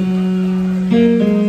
Música